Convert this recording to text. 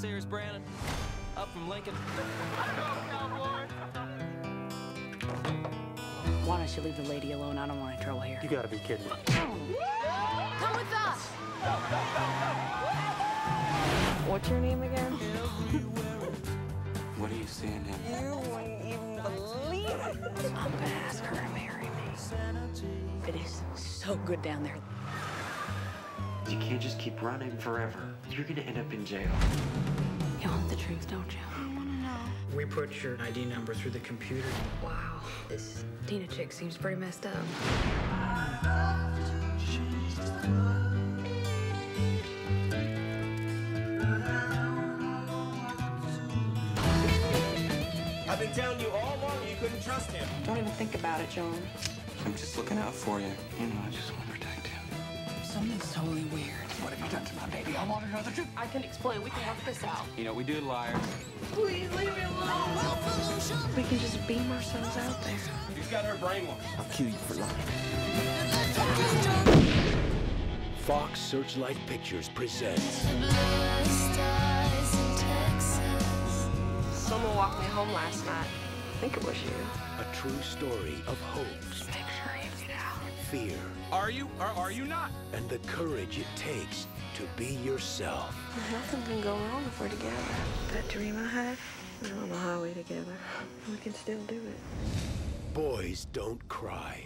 Sayers Brandon, up from Lincoln. Why don't you leave the lady alone? I don't want any trouble here. You gotta be kidding me. Come with us. What's your name again? What are you see in him? You wouldn't even believe it. I'm gonna ask her to marry me. It is so good down there. You can't just keep running forever. You're gonna end up in jail. You want the truth, don't you? I want to know. We put your ID number through the computer. Wow, this Teena chick seems pretty messed up. I've been telling you all along you couldn't trust him. Don't even think about it, John. I'm just looking out for you. You know, I just want to protect you. Something's totally weird. What have you done to my baby? I want to know the truth. I can explain. We can work this out. You know, we do liars. Please leave me alone. We can just beam ourselves out there. He's got her brainwashed. I'll kill you for life. Fox Searchlight Pictures presents Someone walked me home last night. I think it was you. a true story of hope, Make sure you get out. fear, Are you or are you not? and the courage it takes to be yourself. Nothing can go wrong if we're together. That dream I had, we're on the highway together. We can still do it. Boys don't cry.